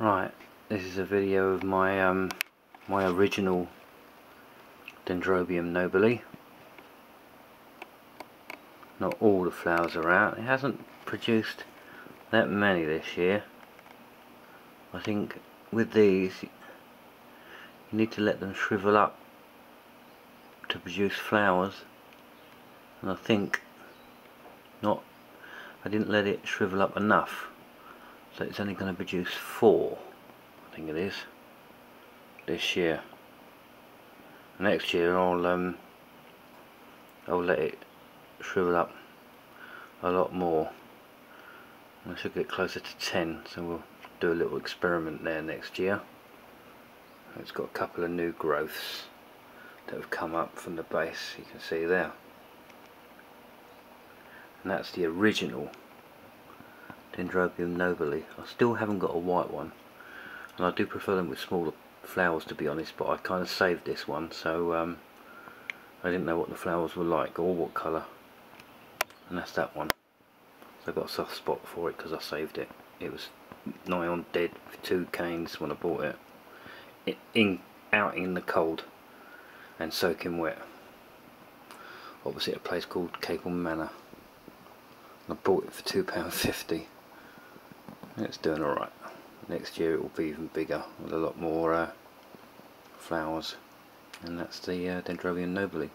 Right, this is a video of my um, my original Dendrobium nobile. Not all the flowers are out. It hasn't produced that many this year. I think with these you need to let them shrivel up to produce flowers and I think not I didn't let it shrivel up enough so it's only going to produce four I think it is this year. Next year I'll um I'll let it shrivel up a lot more. I should get closer to 10 so we'll do a little experiment there next year. It's got a couple of new growths that have come up from the base you can see there. And that's the original Dendrobium nobile. I still haven't got a white one. And I do prefer them with smaller flowers to be honest but I kind of saved this one so um, I didn't know what the flowers were like or what colour. And that's that one. So I got a soft spot for it because I saved it. It was nigh on dead for two canes when I bought it. it in out in the cold and soaking wet. Opposite a place called Capel Manor. I bought it for £2.50 it's doing alright. Next year it will be even bigger with a lot more uh, flowers and that's the uh, Dendrobium nobile.